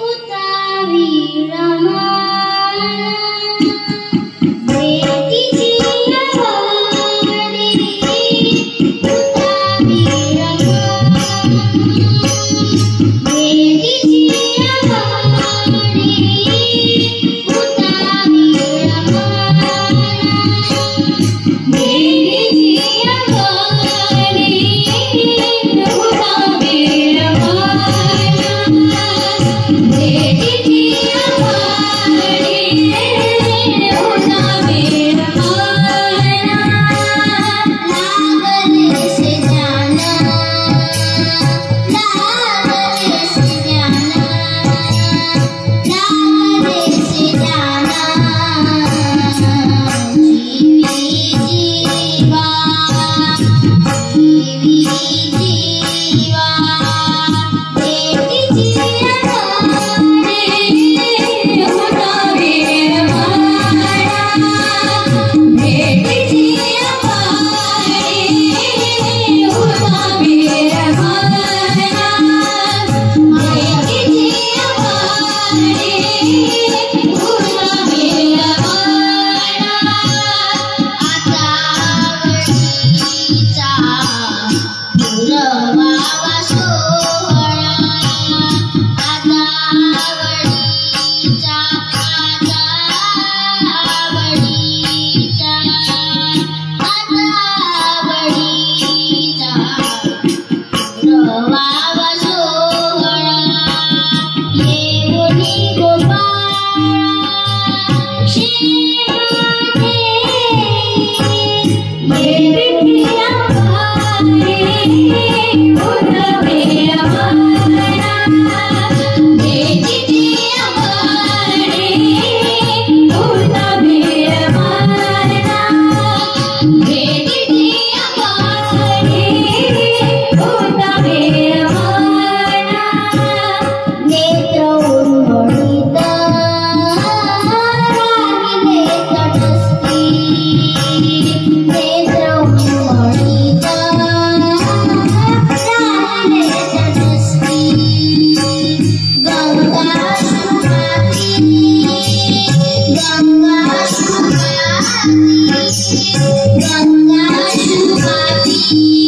उतावी Raman Ganga Shumati